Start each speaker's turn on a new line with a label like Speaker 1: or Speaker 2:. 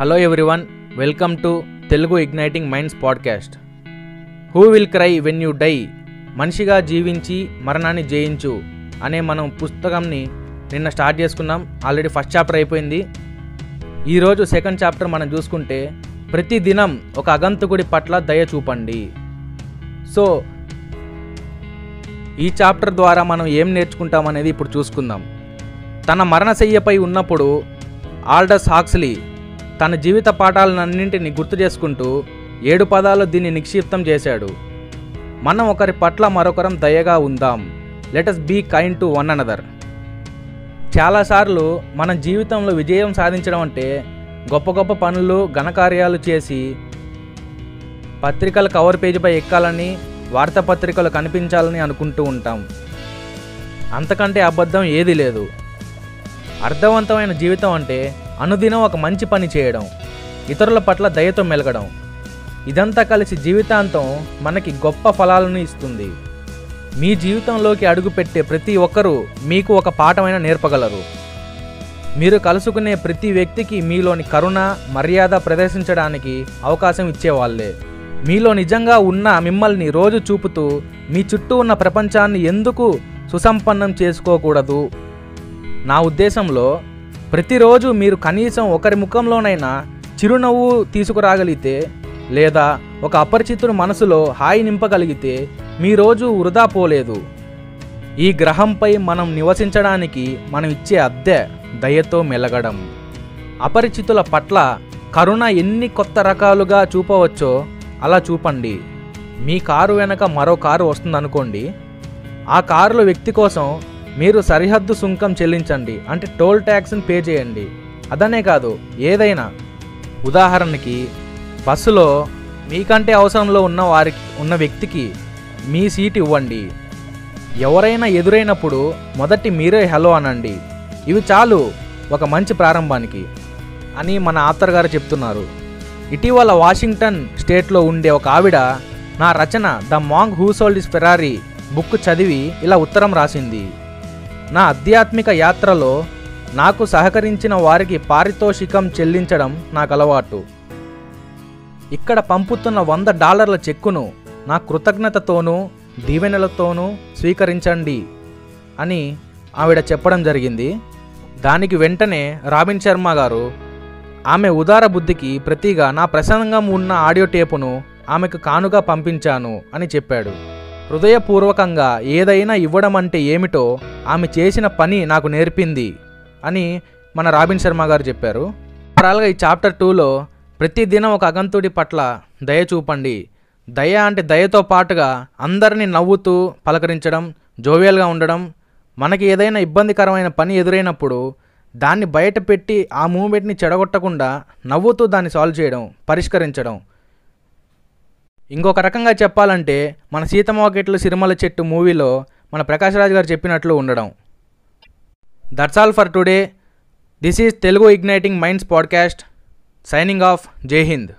Speaker 1: Hello everyone welcome to Telugu igniting minds podcast who will cry when you die మనిషిగా జీవించి మరణాన్ని జయించు అనే మనం పుస్తకంని నిన్న స్టార్ట్ చేసుకున్నాం. ఆల్రెడీ ఫస్ట్ చాప్టర్ అయిపోయింది. ఈరోజు సెకండ్ చాప్టర్ మనం చూసుకుంటే ప్రతి దినం ఒక అగంతకుడి పట్ల దయ చూపండి. సో ఈ చాప్టర్ ద్వారా మనం ఏం నేర్చుకుంటాం అనేది ఇప్పుడు చూసుకుందాం. తన మరణశయ్యపై ఉన్నప్పుడు ఆల్డస్ హాక్స్లీ తన జీవిత పాఠాలన్నింటినీ గుర్తు చేసుకుంటూ ఏడు పదాలు దీన్ని నిక్షిప్తం చేశాడు. మనం ఒకరి పట్ల మరొకరం దయగా ఉందాం. Let us be kind to one another చాలాసార్లు మన జీవితంలో విజయం సాధించడం అంటే గొప్ప గొప్ప పనులు ఘనకార్యాలు చేసి పత్రికల కవర్ పేజీపై ఎక్కాలని వార్తాపత్రికలు కనిపించాలని అనుకుంటూ ఉంటాం. అంతకంటే అబద్ధం ఏదీ లేదు. అర్థవంతమైన జీవితం అంటే అనుదినం ఒక మంచి పని చేయడం ఇతరుల పట్ల దయతో మెలగడం. ఇదంతా కలిసి జీవితాంతం మనకి గొప్ప ఫలాలను ఇస్తుంది. మీ జీవితంలోకి అడుగుపెట్టే ప్రతి ఒక్కరూ మీకు ఒక పాఠమైన నేర్పగలరు. మీరు కలుసుకునే ప్రతి వ్యక్తికి మీలోని కరుణ మర్యాద ప్రదర్శించడానికి అవకాశం ఇచ్చేవాళ్ళే మీలో నిజంగా ఉన్న మిమ్మల్ని రోజు చూపుతూ మీ చుట్టూ ఉన్న ప్రపంచాన్ని ఎందుకు సుసంపన్నం చేసుకోకూడదు? నా ఉద్దేశంలో ప్రతిరోజు మీరు కనీసం ఒకరి ముఖంలోనైనా చిరునవ్వు తీసుకురాగలిగితే లేదా ఒక అపరిచితుడు మనసులో హాయి నింపగలిగితే మీ రోజు వృధా పోలేదు. ఈ గ్రహంపై మనం నివసించడానికి మనం ఇచ్చే అద్దె దయతో మెలగడం. అపరిచితుల పట్ల కరుణ ఎన్ని కొత్త రకాలుగా చూపవచ్చో అలా చూపండి. మీ కారు వెనక మరో కారు వస్తుందనుకోండి. ఆ కారులో వ్యక్తి కోసం మీరు సరిహద్దు సుంకం చెల్లించండి అంటే టోల్ ట్యాక్స్ని పే చేయండి. అదనే కాదు ఏదైనా. ఉదాహరణకి బస్సులో మీకంటే అవసరంలో ఉన్న వారికి ఉన్న వ్యక్తికి మీ సీట్ ఇవ్వండి. ఎవరైనా ఎదురైనప్పుడు మొదటి మీరే హలో అనండి. ఇవి చాలు ఒక మంచి ప్రారంభానికి అని మన ఆథర్ గారు చెప్తున్నారు. ఇటీవల వాషింగ్టన్ స్టేట్లో ఉండే ఒక ఆవిడ నా రచన the monk who sold his Ferrari book చదివి ఇలా ఉత్తరం రాసింది. నా ఆధ్యాత్మిక యాత్రలో నాకు సహకరించిన వారికి పారితోషికం చెల్లించడం నాకు అలవాటు ఇక్కడ పంపుతున్న వంద డాలర్ల చెక్కును నా కృతజ్ఞతతోనూ దీవెనలతోనూ స్వీకరించండి అని ఆవిడ చెప్పడం జరిగింది. దానికి వెంటనే రాబిన్ శర్మ గారు ఆమె ఉదార బుద్ధికి ప్రతిగా నా ప్రసంగం ఉన్న ఆడియో టేపును ఆమెకు కానుగా పంపించాను అని చెప్పాడు. హృదయపూర్వకంగా ఏదైనా ఇవ్వడం అంటే ఏమిటో ఆమె చేసిన పని నాకు నేర్పింది అని మన రాబిన్ శర్మ గారు చెప్పారు. ఓవరాల్గా ఈ చాప్టర్ టూలో ప్రతిదినం ఒక అగంతుడి పట్ల దయ చూపండి. దయ అంటే దయతో పాటుగా అందరినీ నవ్వుతూ పలకరించడం జోవియల్గా ఉండడం మనకి ఏదైనా ఇబ్బందికరమైన పని ఎదురైనప్పుడు దాన్ని బయట పెట్టి ఆ మూమెంట్ని చెడగొట్టకుండా నవ్వుతూ దాన్ని సాల్వ్ చేయడం పరిష్కరించడం ఇంకొక రకంగా చెప్పాలంటే మన సీతమాకెట్లు సిరిమల చెట్టు మూవీలో మన ప్రకాష్ రాజ్ గారు చెప్పినట్లు ఉండడం. That's all for today this is Telugu igniting minds podcast signing off Jai Hind